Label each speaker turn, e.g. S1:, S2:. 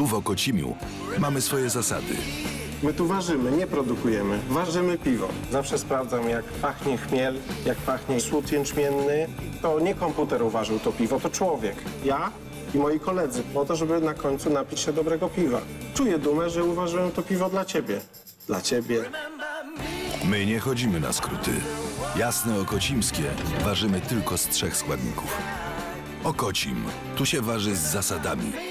S1: Tu w Okocimiu mamy swoje zasady.
S2: My tu ważymy, nie produkujemy. Ważymy piwo. Zawsze sprawdzam, jak pachnie chmiel, jak pachnie słód jęczmienny. To nie komputer uważył to piwo, to człowiek. Ja i moi koledzy, po to, żeby na końcu napić się dobrego piwa. Czuję dumę, że uważyłem to piwo dla ciebie. Dla ciebie.
S1: My nie chodzimy na skróty. Jasne okocimskie ważymy tylko z trzech składników. Okocim. Tu się waży z zasadami.